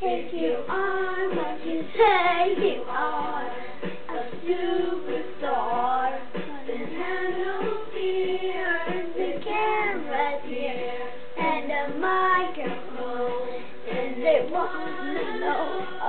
If you are what you say you are, a superstar, then have no. The camera, here and a microphone, and they want. to know.